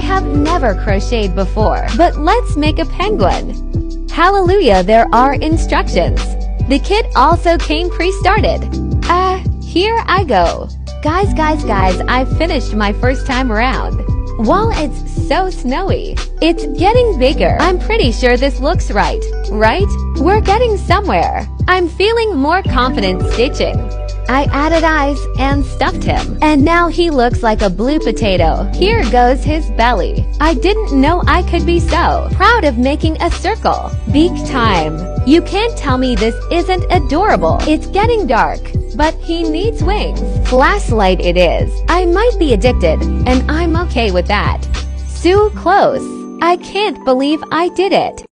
have never crocheted before, but let's make a penguin. Hallelujah, there are instructions. The kit also came pre-started. Uh, here I go. Guys, guys, guys, I finished my first time around. While it's so snowy, it's getting bigger. I'm pretty sure this looks right, right? We're getting somewhere. I'm feeling more confident stitching. I added eyes and stuffed him. And now he looks like a blue potato. Here goes his belly. I didn't know I could be so proud of making a circle. Beak time. You can't tell me this isn't adorable. It's getting dark. But he needs wings. Flashlight it is. I might be addicted, and I'm okay with that. Sue close. I can't believe I did it.